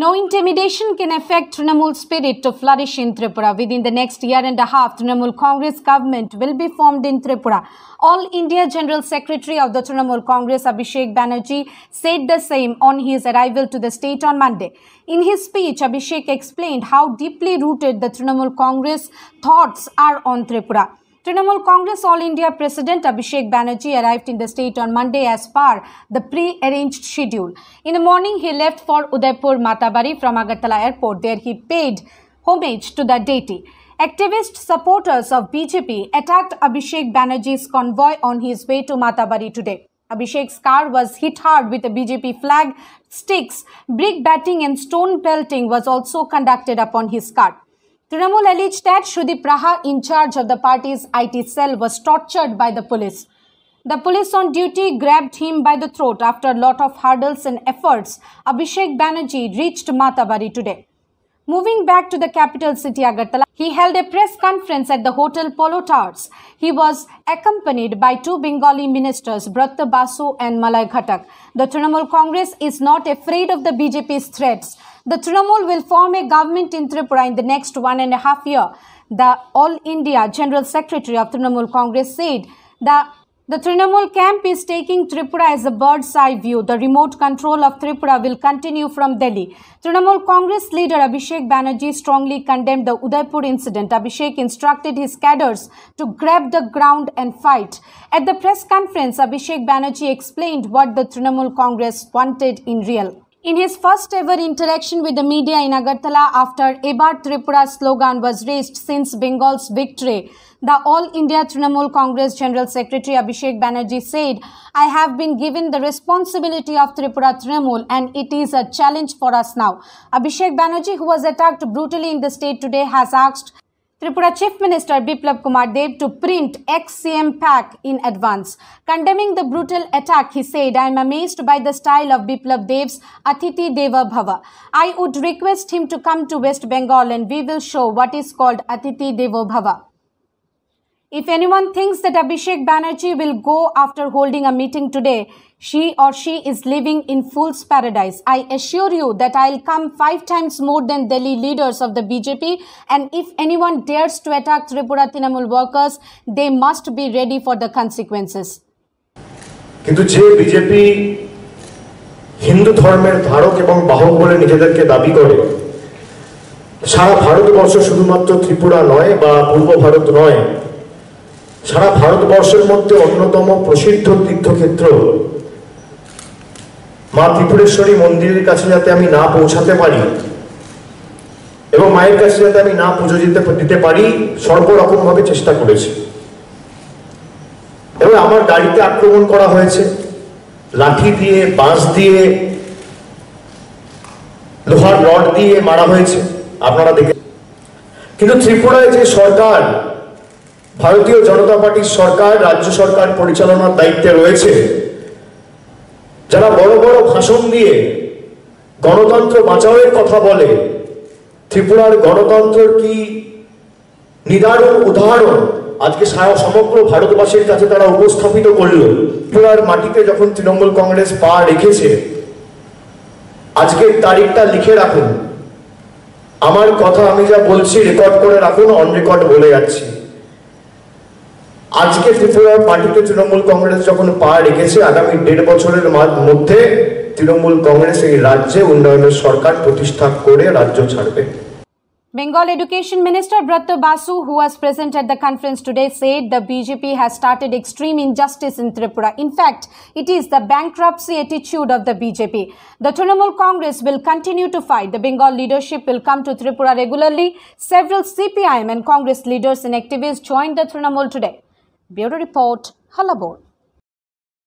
No intimidation can affect Trinamool spirit to flourish in Tripura. Within the next year and a half, Trinamool Congress government will be formed in Tripura. All India General Secretary of the Trinamool Congress, Abhishek Banerjee, said the same on his arrival to the state on Monday. In his speech, Abhishek explained how deeply rooted the Trinamool Congress thoughts are on Tripura. Trinamool Congress All India President Abhishek Banerjee arrived in the state on Monday as per the pre-arranged schedule. In the morning, he left for Udaipur Matabari from Agartala Airport. There he paid homage to the deity. Activist supporters of BJP attacked Abhishek Banerjee's convoy on his way to Matabari today. Abhishek's car was hit hard with a BJP flag, sticks, brick batting and stone pelting was also conducted upon his car. Trinamool alleged that Shudip Raha, in charge of the party's IT cell, was tortured by the police. The police on duty grabbed him by the throat after a lot of hurdles and efforts. Abhishek Banerjee reached Matabari today. Moving back to the capital city Agartala, he held a press conference at the Hotel Polo Towers. He was accompanied by two Bengali ministers, Bratya Basu and Malay Ghatak. The Trinamool Congress is not afraid of the BJP's threats. The Trinamool will form a government in Tripura in the next one and a half year. The All India General Secretary of Trinamool Congress said the the Trinamool camp is taking Tripura as a bird's eye view. The remote control of Tripura will continue from Delhi. Trinamool Congress leader Abhishek Banerjee strongly condemned the Udaipur incident. Abhishek instructed his cadres to grab the ground and fight. At the press conference, Abhishek Banerjee explained what the Trinamool Congress wanted in real. In his first ever interaction with the media in Agartala after Ebar Tripura slogan was raised since Bengal's victory, the All India Trinamool Congress General Secretary Abhishek Banerjee said, I have been given the responsibility of Tripura Trinamool and it is a challenge for us now. Abhishek Banerjee, who was attacked brutally in the state today, has asked Tripura Chief Minister Biplab Kumar Dev to print ex-CM pack in advance. Condemning the brutal attack, he said, I am amazed by the style of Biplab Dev's Atiti Deva Bhava. I would request him to come to West Bengal and we will show what is called Atiti Deva Bhava. If anyone thinks that Abhishek Banerjee will go after holding a meeting today, she or she is living in fool's paradise. I assure you that I'll come five times more than Delhi leaders of the BJP and if anyone dares to attack Tripura Trinamool workers, they must be ready for the consequences. কিন্তু যে BJP Hindu ধর্মের ধারক এবং বাহক বলে নিজেদেরকে দাবি করে সারা ভারতবর্ষ শুধুমাত্র ত্রিপুরা নয় বা পূর্ব ভারত নয় সারা ভারতবর্ষের মধ্যে অন্যতম প্রসিদ্ধ তীর্থক্ষেত্র মা ত্রিপুরেশ্বরী মন্দিরের কাছে যাতে আমি না পৌঁছাতে পারি এবং মায়ের কাছে যাতে আমি না পুজো দিতে দিতে পারি সর্বরকম ভাবে চেষ্টা করেছি। এবং আমার গাড়িতে আক্রমণ করা হয়েছে। লাঠি দিয়ে, বাঁশ দিয়ে, লোহার রড দিয়ে মারা হয়েছে। আপনারা দেখে কিন্তু ত্রিপুরায় যে সরকার ভারতীয় জনতা পার্টির সরকার, রাজ্য সরকার পরিচালনার দায়িত্বে রয়েছে। যারা বড় বড় ভাষণ দিয়ে গণতন্ত্র বাঁচাওয়ের কথা বলে, ত্রিপুরার গণতন্ত্রের কি নিদারুণ উদাহরণ আজকে সারা সমগ্র ভারতবাসীর কাছে তারা উপস্থাপিত করল। ত্রিপুরার মাটিতে যখন তৃণমূল কংগ্রেস পা রেখেছে, আজকের তারিখটা লিখে রাখুন। আমার কথা আমি যা বলছি রেকর্ড করে রাখুন অন রেকর্ড বলে যাচ্ছি। আজকে ত্রিপুরার মাটিতে তৃণমূল কংগ্রেস যখন পা রেখেছে আগামী দেড় বছরের মধ্যে তৃণমূল কংগ্রেস এই রাজ্যে উন্নয়নের সরকার প্রতিষ্ঠা করে রাজ্য ছাড়বে Bengal Education Minister Bratta Basu, who was present at the conference today, said the BJP has started extreme injustice in Tripura. In fact, it is the bankruptcy attitude of the BJP. The Trinamool Congress will continue to fight. The Bengal leadership will come to Tripura regularly. Several CPIM and Congress leaders and activists joined the Trinamool today. Bureau Report, Hallabol.